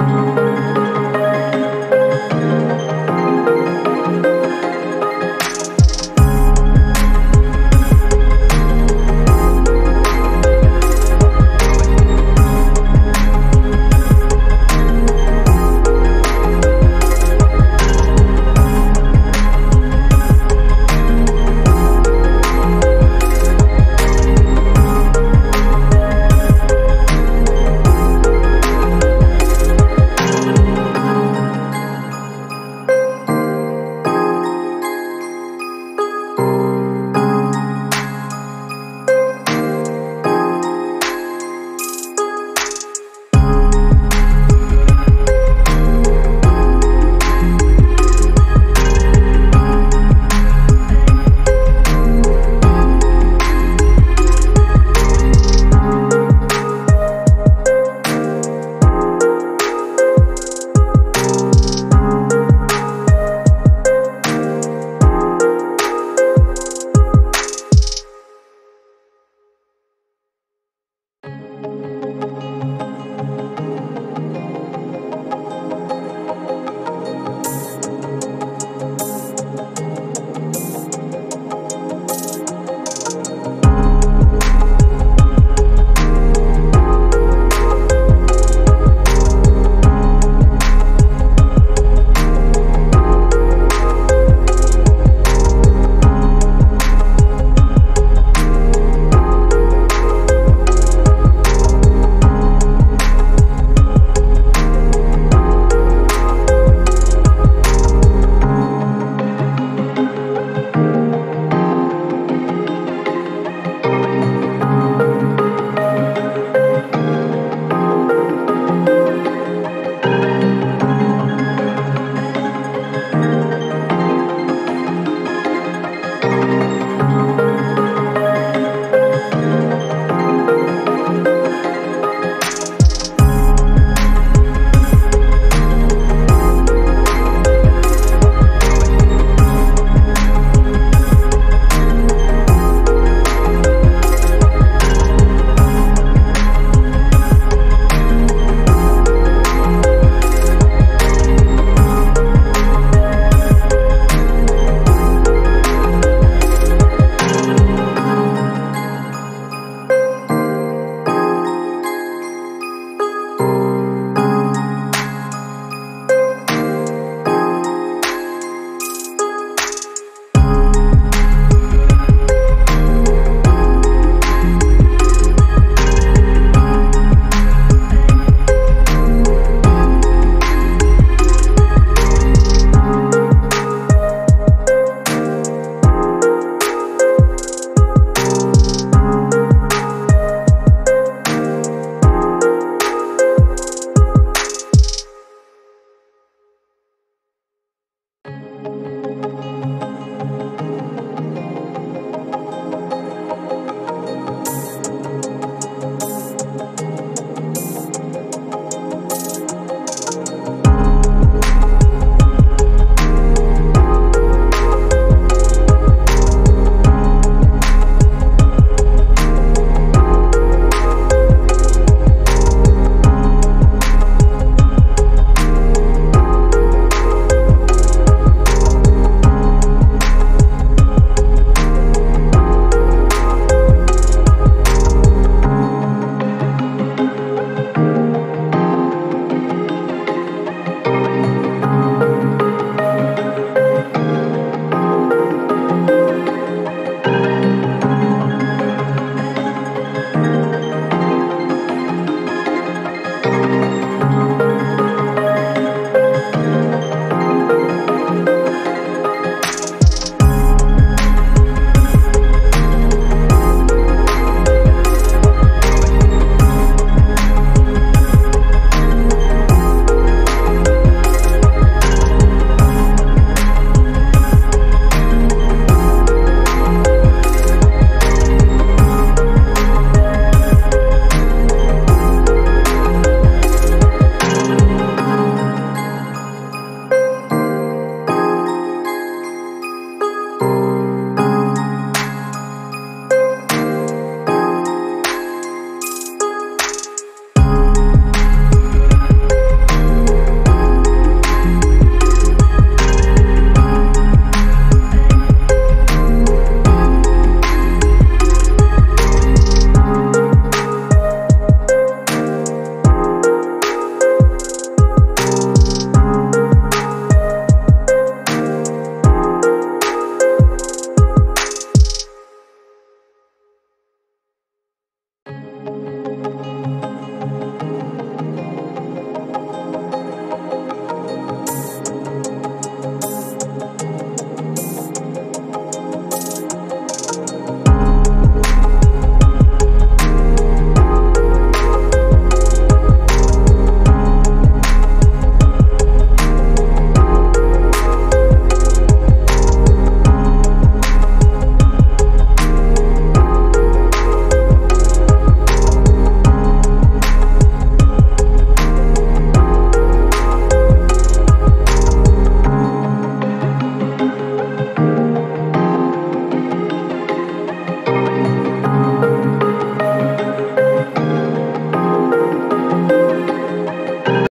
Música